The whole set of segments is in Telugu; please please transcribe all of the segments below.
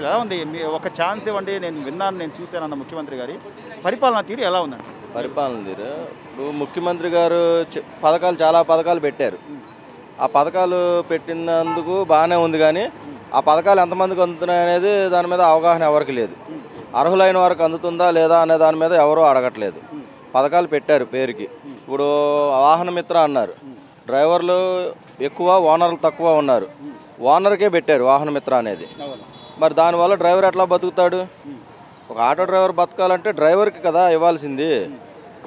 అసలు ఎలా ఉంది? మీ ఒక ఛాన్స్ ఇవ్వండి నేను విన్నాను నేను చూశాను అన్న ముఖ్యమంత్రి గారి పరిపాలన తీరు ఎలా ఉందండి? పరిపాలన తీరు? ఇప్పుడు ముఖ్యమంత్రి గారు పథకాలు చాలా పథకాలు పెట్టారు. ఆ పథకాలు పెట్టినందుకు బాగానే ఉంది కానీ ఆ పథకాలు ఎంతమందికి అందుతున్నాయి అనేది దాని మీద అవగాహన ఎవరికి లేదు. అర్హులైన వారికి అందుతుందా లేదా అనే దాని మీద ఎవరూ అడగట్లేదు. పథకాలు పెట్టారు పేరుకి. ఇప్పుడు వాహన మిత్ర అన్నారు. డ్రైవర్లు ఎక్కువ ఓనర్లు తక్కువ ఉన్నారు. ఓనర్కే పెట్టారు వాహన మిత్ర అనేది. మరి దానివల్ల డ్రైవర్ ఎట్లా బతుకుతాడు? ఒక ఆటో డ్రైవర్ బతకాలంటే డ్రైవర్కి కదా ఇవ్వాల్సింది.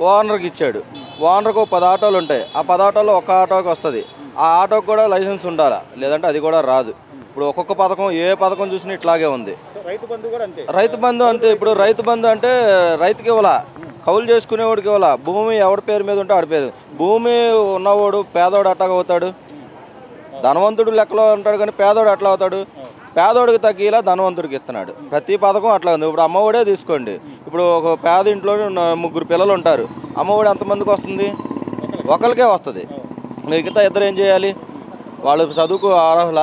ఓనర్కి ఇచ్చాడు. ఓనర్కి ఒక పది ఆటోలు ఉంటాయి. ఆ పది ఆటోలో ఒక ఆటోకి వస్తుంది. ఆ ఆటోకి కూడా లైసెన్స్ ఉండాలా? లేదంటే అది కూడా రాదు. ఇప్పుడు ఒక్కొక్క పథకం ఏ పథకం చూసినా ఇట్లాగే ఉంది. రైతు బంధు కూడా అంతే. రైతు బంధు అంతే. ఇప్పుడు రైతు బంధు అంటే రైతుకి ఇవ్వాలా? కౌలు చేసుకునేవాడికి ఇవ్వాలా? భూమి ఎవడి పేరు మీద ఉంటే ఆడి పేరు. భూమి ఉన్నవాడు పేదవాడు అట్టాగా అవుతాడు ధనవంతుడు లెక్కలో ఉంటాడు కానీ పేదోడు ఎట్లా అవుతాడు? పేదోడికి తగ్గేలా ధనవంతుడికి ఇస్తున్నాడు. ప్రతి పథకం అట్లా ఉంది. ఇప్పుడు అమ్మఒడే తీసుకోండి. ఇప్పుడు ఒక పేద ఇంట్లో ముగ్గురు పిల్లలు ఉంటారు. అమ్మఒడి ఎంతమందికి వస్తుంది? ఒకరికే వస్తుంది. మిగతా ఇద్దరు ఏం చేయాలి? వాళ్ళు చదువుకు అర్హుల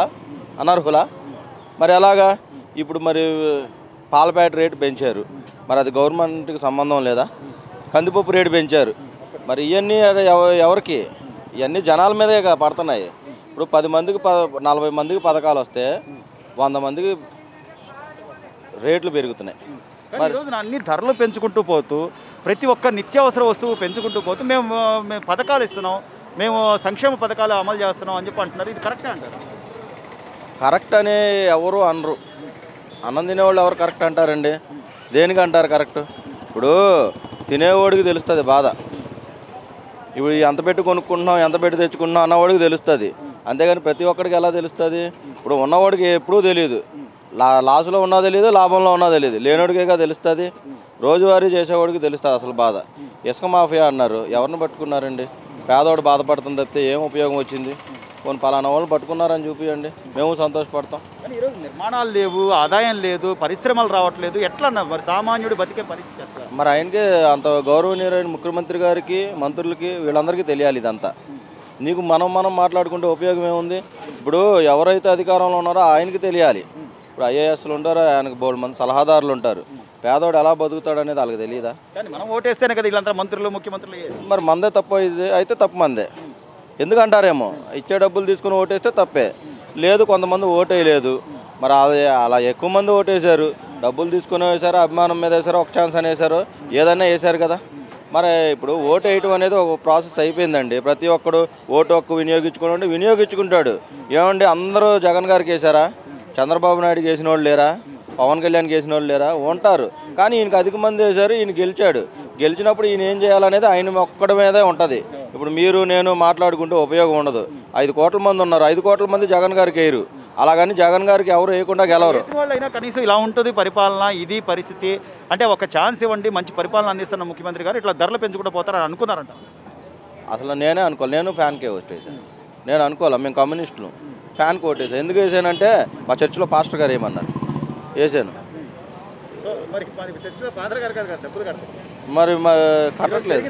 అనర్హుల. మరి ఎలాగా? ఇప్పుడు మరి పాలపేట రేటు పెంచారు. మరి అది గవర్నమెంట్కి సంబంధం లేదా? కందిపప్పు రేటు పెంచారు. మరి ఇవన్నీ ఎవరికి? ఇవన్నీ జనాల మీదే పడుతున్నాయి. ఇప్పుడు పది మందికి ప నలభై మందికి పథకాలు వస్తే వంద మందికి రేట్లు పెరుగుతున్నాయి. ఈ రోజున అన్ని ధరలు పెంచుకుంటూ పోతూ ప్రతి ఒక్క నిత్యావసర వస్తువు పెంచుకుంటూ పోతూ మేము మేము పథకాలు ఇస్తున్నాం మేము సంక్షేమ పథకాలు అమలు చేస్తున్నాం అని చెప్పి అంటున్నారు. ఇది కరెక్టే అంటారు? కరెక్ట్ అని ఎవరు అనరు. అన్నం తినేవాళ్ళు ఎవరు కరెక్ట్ అంటారండి? దేనికి అంటారు కరెక్ట్? ఇప్పుడు తినేవాడికి తెలుస్తుంది బాధ. ఇప్పుడు ఎంత పెట్టి కొనుక్కుంటున్నాం ఎంత పెట్టి తెచ్చుకుంటున్నాం అన్నవాడికి తెలుస్తుంది. అంతేగాని ప్రతి ఒక్కడికి ఎలా తెలుస్తుంది? ఇప్పుడు ఉన్నవాడికి ఎప్పుడూ తెలియదు లా లాసులో ఉన్నా తెలియదు లాభంలో ఉన్నా తెలియదు లేనోడికేగా తెలుస్తుంది? రోజువారీ చేసేవాడికి తెలుస్తుంది అసలు బాధ. ఇసుక మాఫియా అన్నారు. ఎవరిని పట్టుకున్నారండి? పేదవాడు బాధపడుతుంది తప్పితే ఏం ఉపయోగం వచ్చింది? కొన్ని పలానా వాళ్ళు పట్టుకున్నారని చూపించండి మేము సంతోషపడతాం. కానీ ఈరోజు నిర్మాణాలు లేవు ఆదాయం లేదు పరిశ్రమలు రావట్లేదు. ఎట్లా మరి సామాన్యుడు బతికే పరిస్థితి మరి ఆయనకి అంత గౌరవనీయులైన ముఖ్యమంత్రి గారికి మంత్రులకి వీళ్ళందరికీ తెలియాలి ఇదంతా. నీకు మనం మనం మాట్లాడుకుంటే ఉపయోగం ఏముంది? ఇప్పుడు ఎవరైతే అధికారంలో ఉన్నారో ఆయనకి తెలియాలి. ఇప్పుడు ఐఏఎస్లు ఉంటారో ఆయనకు బోల్డ్ మంది సలహాదారులు ఉంటారు. పేదోడు ఎలా బతుకుతాడు అనేది వాళ్ళకి తెలియదా కానీ మనం ఓటేస్తేనే కదా వీళ్ళంతా మంత్రులు ముఖ్యమంత్రులు. మరి మందే తప్పు ఇది అయితే తప్పు మందే. ఎందుకంటారేమో? ఇచ్చే డబ్బులు తీసుకుని ఓటేస్తే తప్పే. లేదు కొంతమంది ఓటేయలేదు. మరి అది అలా ఎక్కువ మంది ఓటేశారు. డబ్బులు తీసుకుని వేశారు అభిమానం మీద వేశారు ఒక ఛాన్స్ అని వేశారు ఏదైనా వేశారు కదా? మరి ఇప్పుడు ఓటు వేయటం అనేది ఒక ప్రాసెస్ అయిపోయిందండి. ప్రతి ఒక్కడు ఓటు హక్కు వినియోగించుకుని వినియోగించుకుంటాడు. ఏమండి అందరూ జగన్ గారికి వేసారా చంద్రబాబు నాయుడు వేసిన వాళ్ళు లేరా? పవన్ కళ్యాణ్ వేసిన వాళ్ళు లేరా? ఉంటారు. కానీ ఈయనకి అధిక మంది వేశారు ఈయన గెలిచాడు. గెలిచినప్పుడు ఈయన ఏం చేయాలనేది ఆయన ఒక్కడి మీదే ఉంటుంది. ఇప్పుడు మీరు నేను మాట్లాడుకుంటే ఉపయోగం ఉండదు. ఐదు కోట్ల మంది ఉన్నారు. ఐదు కోట్ల మంది జగన్ గారికి వేయరు. అలాగని జగన్ గారికి ఎవరు వేయకుండా గెలవరు. వాళ్ళైనా కనీసం ఇలా ఉంటుంది పరిపాలన ఇది పరిస్థితి అంటే ఒక ఛాన్స్ ఇవ్వండి మంచి పరిపాలన అందిస్తున్న ముఖ్యమంత్రి గారు ఇట్లా ధరలు పెంచుకుంటూ పోతారని అనుకున్నారంట. అసలు నేనే అనుకోవాలి. నేను ఫ్యాన్కే ఓటేసాను నేను అనుకోవాలి? మేము కమ్యూనిస్టులు. ఫ్యాన్కి ఓటేసాను ఎందుకు వేసానంటే మా చర్చిలో పాస్టర్ గారు ఏమన్నారు? వేసాను. మరి మరి కట్టట్లేదు.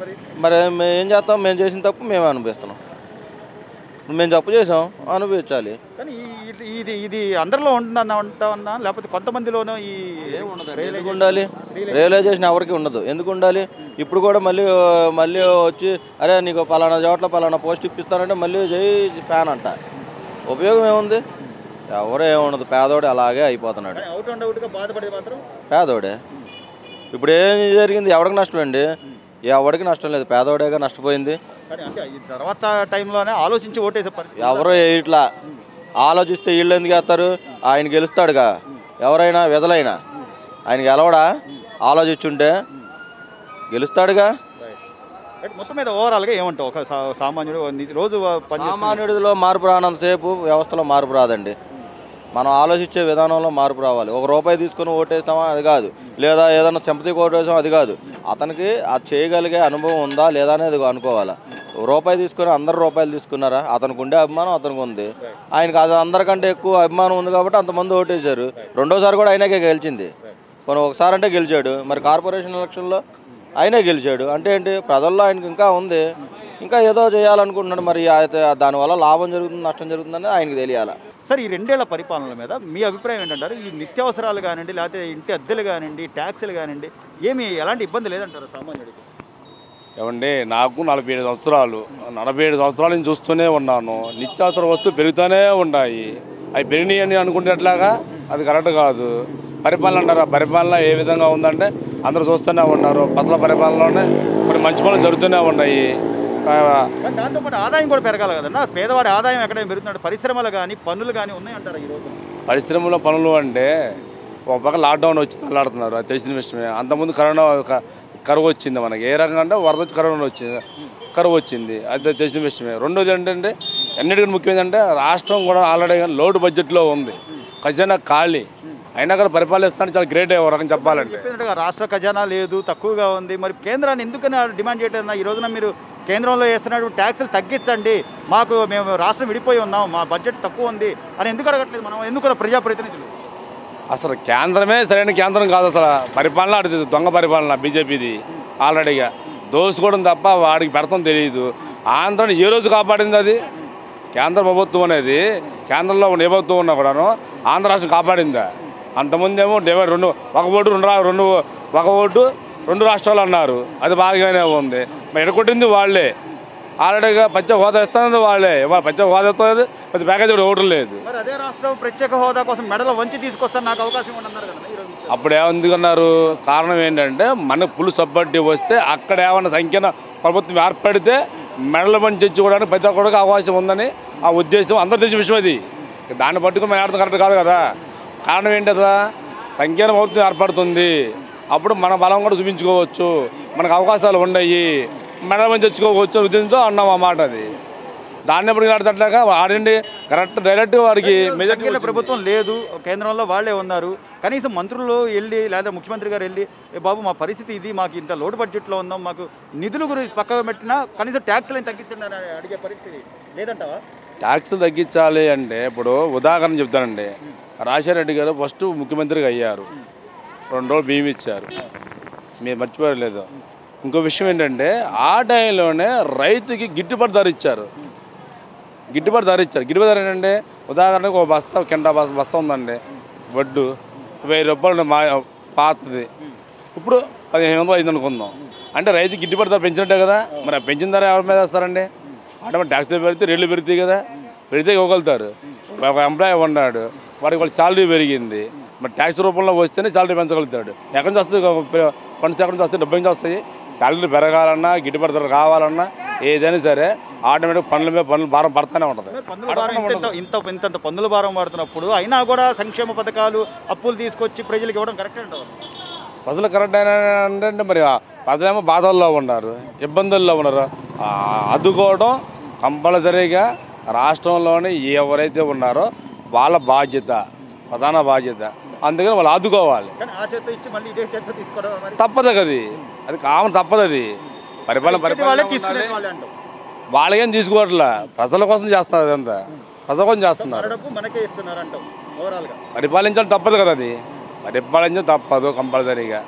మరి? మరి మేము ఏం చేస్తాం? మేము చేసిన తప్పు మేము అనుభవిస్తున్నాం. ఇప్పుడు మేము తప్పు చేసాం అనుభవించాలి. కానీ ఇది- ఇది ఇది అందరిలో ఉంటుందన్న ఉంటామన్నా లేకపోతే కొంతమందిలోనూ ఈ ఎందుకు ఉండాలి? రియలైజేషన్ ఎవరికి ఉండదు. ఎందుకు ఉండాలి? ఇప్పుడు కూడా మళ్ళీ మళ్ళీ వచ్చి అరే నీకు పలానా చోట్ల పలానా పోస్ట్ ఇప్పిస్తానంటే మళ్ళీ జై ఫ్యాన్ అంట. ఉపయోగం ఏముంది? ఎవరు ఏముండదు పేదోడు అలాగే అయిపోతున్నాడు. అవుట్ అండ్ అవుట్గా బాధపడేది మాత్రం పేదోడే. ఇప్పుడు ఏం జరిగింది? ఎవరికి నష్టం అండి? ఎవరికి నష్టం లేదు. పేదోడేగా నష్టపోయింది. కానీ అంటే ఈ తర్వాత టైంలోనే ఆలోచించి ఓటేసే పరిస్థితి ఎవరు ఇట్లా ఆలోచిస్తే వీళ్ళు ఎందుకు వేస్తారు? ఆయన గెలుస్తాడుగా. ఎవరైనా విధలైనా ఆయన గెలవడా ఆలోచించుంటే గెలుస్తాడుగా. మొత్తం మీద ఓవరాల్గా ఏమంటావు? ఒక సామాన్యుడు రోజు పని సామాన్యుడిలో మార్పు రానంతసేపు వ్యవస్థలో మార్పు రాదండి. మనం ఆలోచించే విధానంలో మార్పు రావాలి. ఒక రూపాయి తీసుకొని ఓటేస్తామా అది కాదు. లేదా ఏదైనా సింపతి ఓటేసాం అది కాదు. అతనికి అది చేయగలిగే అనుభవం ఉందా లేదా అనేది అనుకోవాలా. ఒక రూపాయి తీసుకొని అందరు రూపాయలు తీసుకున్నారా? అతనికి ఉండే అభిమానం అతనికి ఉంది. ఆయనకి అది అందరికంటే ఎక్కువ అభిమానం ఉంది కాబట్టి అంతమంది ఓటేశారు. రెండోసారి కూడా ఆయనకే గెలిచింది. మనం ఒకసారి అంటే గెలిచాడు. మరి కార్పొరేషన్ ఎలక్షన్లో ఆయనే గెలిచాడు. అంటే ఏంటి? ప్రజల్లో ఆయనకి ఇంకా ఉంది. ఇంకా ఏదో చేయాలనుకుంటున్నాడు. మరి అయితే దానివల్ల లాభం జరుగుతుంది నష్టం జరుగుతుందని ఆయనకి తెలియాలి. సార్ ఈ రెండేళ్ళ పరిపాలనల మీద మీ అభిప్రాయం ఏంటంటారు? ఈ నిత్యావసరాలు కానివ్వండి లేకపోతే ఇంటి అద్దెలు కానివ్వండి ట్యాక్సులు కానివ్వండి ఏమి ఎలాంటి ఇబ్బంది లేదంటారు సామాన్యుడికి? ఏమండి నాకు నలభై ఏడు సంవత్సరాలు నలభై ఏడు సంవత్సరాల నుంచి చూస్తూనే ఉన్నాను. నిత్యావసర వస్తువులు పెరుగుతూనే ఉన్నాయి. అవి పెరిగినాయని అని అది కరెక్ట్ కాదు. పరిపాలన అంటారా? పరిపాలన ఏ విధంగా ఉందంటే అందరూ చూస్తూనే ఉన్నారు. పతల పరిపాలనలోనే కొన్ని మంచి పనులు జరుగుతూనే ఉన్నాయి. దాంతోపాటు ఆదాయం కూడా పెరగాలి కదన్నా పేదవాడి ఆదాయం ఎక్కడైనా పెరుగుతున్నాడు పరిశ్రమలు కానీ పన్నులు కానీ ఉన్నాయంటారా ఈ రోజు? పరిశ్రమలో పనులు అంటే ఒక పక్క లాక్డౌన్ వచ్చి తల్లాడుతున్నారు. అది తెలిసిన విషయమే అంతకుముందు కరోనా ఒక కరువు వచ్చింది మనకి. ఏ రకంగా అంటే వరద వచ్చి కరోనా వచ్చింది. కరువు వచ్చింది. అది తెలిసిన విషయమే. రెండోది ఏంటంటే అన్నిటికీ ముఖ్యం ఏంటంటే రాష్ట్రం కూడా ఆల్రెడీ లోటు బడ్జెట్లో ఉంది. ఖజానా ఖాళీ. అయినా కూడా పరిపాలిస్తాను చాలా గ్రేట్ ఒక రకం చెప్పాలంటే. రాష్ట్ర ఖజానా లేదు తక్కువగా ఉంది. మరి కేంద్రాన్ని ఎందుకని డిమాండ్ చేయడం ఈ రోజున మీరు కేంద్రంలో వేస్తున్నటువంటి ట్యాక్సులు తగ్గించండి. మాకు మేము రాష్ట్రం విడిపోయి ఉన్నాం. మా బడ్జెట్ తక్కువ ఉంది అని ఎందుకు అడగట్లేదు మనం? ఎందుకు ప్రజాప్రతినిధులు? అసలు కేంద్రమే సరైన కేంద్రం కాదు అసలు. పరిపాలన అడుగుతుంది దొంగ పరిపాలన బీజేపీది ఆల్రెడీగా. దోసుకోవడం తప్ప వాడికి పెడతాం తెలియదు. ఆంధ్రని ఏ రోజు కాపాడింది అది? కేంద్ర ప్రభుత్వం అనేది కేంద్రంలో ఉన్న ఏ ప్రభుత్వం ఉన్నా కూడాను ఆంధ్ర రాష్ట్రం కాపాడిందా? అంతకుముందు ఏమో డివైడ్ రెండు ఒక ఓటు రెండు రెండు ఒక ఓటు రెండు రాష్ట్రాలు అన్నారు. అది బాగానే ఉంది. ఎడగొట్టింది వాళ్ళే. ఆల్రెడీగా పచ్చ హోదా ఇస్తున్నది వాళ్ళే. ఇవాళ పచ్చ హోదా ఇస్తున్నది? పెద్ద ప్యాకేజ్ కూడా ఓటు లేదు. మరి అదే రాష్ట్రం ప్రత్యేక హోదా కోసం మెడలో వంచి తీసుకొస్తాను నాకు అవకాశం ఉండన్నారు కదా అప్పుడు ఏమందుకున్నారు? కారణం ఏంటంటే మనకు పులు సబ్బడ్డీ వస్తే అక్కడ ఏమన్నా సంఖ్యన ప్రభుత్వం ఏర్పడితే మెడల మంచి తెచ్చుకోవడానికి ప్రతి ఒక్కడికి అవకాశం ఉందని ఆ ఉద్దేశం అందరు తెలిసిన విషయం అది. దాన్ని పట్టుకుని మనం ఏడతాం కరెక్ట్ కాదు కదా. కారణం ఏంటి అసలు? సంఖ్యన ప్రభుత్వం ఏర్పడుతుంది. అప్పుడు మన బలం కూడా చూపించుకోవచ్చు. మనకు అవకాశాలు ఉన్నాయి. మెడల మంచి తెచ్చుకోవచ్చు ఉద్దేశంతో అన్నాం ఆ మాట అది. దాన్ని ఎప్పుడు ఆడతట్లాగా ఆడండి కరెక్ట్ డైరెక్ట్ వాడికి మెజార్టీ ప్రభుత్వం లేదు. కేంద్రంలో వాళ్ళే ఉన్నారు. కనీసం మంత్రులు వెళ్ళి లేదా ముఖ్యమంత్రి గారు వెళ్ళి "ఏ బాబు మా పరిస్థితి ఇది మాకు ఇంత లోటు బడ్జెట్లో ఉందాం మాకు నిధుల గురించి పక్కకు పెట్టినా కనీసం ట్యాక్స్లు తగ్గించండి అని అడిగే పరిస్థితి లేదంటావా? ట్యాక్సులు తగ్గించాలి అంటే ఇప్పుడు ఉదాహరణ చెప్తానండి. రాజశేఖర రెడ్డి గారు ఫస్ట్ ముఖ్యమంత్రిగా అయ్యారు. రెండు రోజులు బియ్యం ఇచ్చారు. మీరు మర్చిపోలేదు ఇంకో విషయం ఏంటంటే ఆ టైంలోనే రైతుకి గిట్టుబాటు ధర ఇచ్చారు. గిట్టుబాటు ధర ఇచ్చారు. గిట్టుబాటు ధర ఏంటంటే ఉదాహరణకు ఒక బస్తా కింద బస్తా బస్తా ఉందండి వడ్డు వెయ్యి రూపాయలు మా పాతది. ఇప్పుడు పదిహేను వందలు అయింది అనుకుందాం. అంటే రైతు గిట్టుబాటు ధర పెంచినట్టే కదా? మరి పెంచిన ధర ఎవరి మీద వేస్తారండి? ఆటోమేటిక్ ట్యాక్స్లు పెడితే రేట్లు పెరుగుతాయి కదా? పెడితే ఇవ్వగలుగుతారు. ఒక ఎంప్లాయీ ఉన్నాడు వాడికి వాళ్ళ శాలరీ పెరిగింది. మరి ట్యాక్స్ రూపంలో వస్తేనే శాలరీ పెంచగలుగుతాడు. ఎక్కడి నుంచి వస్తుంది? ఫండ్స్ ఎక్కడి నుంచి వస్తాయి డబ్బు నుంచి వస్తాయి. శాలరీ పెరగాలన్నా గిట్టుబాటు ధర కావాలన్నా ఏదైనా సరే ఆటోమేటిక్ పనుల మీద పనులు భారం పడతానే ఉంటుంది. ఇంత ఇంత- పన్నుల భారం పడుతున్నప్పుడు అయినా కూడా సంక్షేమ పథకాలు అప్పులు తీసుకొచ్చి ప్రజలకు ఇవ్వడం కరెక్ట్ అంటారు ప్రజలు కరెక్ట్ అయినా అంటే మరి ప్రజలేమో బాధల్లో ఉన్నారు ఇబ్బందుల్లో ఉన్నారు. అద్దుకోవడం కంపల్సరీగా రాష్ట్రంలోని ఎవరైతే ఉన్నారో వాళ్ళ బాధ్యత. ప్రధాన బాధ్యత. అందుకని వాళ్ళు ఆదుకోవాలి. తప్పదు అది అది కామన్ తప్పదు అది పరిపాలన పరిపాలన వాళ్ళకేం తీసుకోవట్లే? ప్రజల కోసం చేస్తున్నారు అదంతా ప్రజల కోసం చేస్తున్నారు. పరిపాలించడం తప్పదు కదా అది. పరిపాలించడం తప్పదు కంపల్సరీగా.